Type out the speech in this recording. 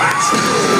Max.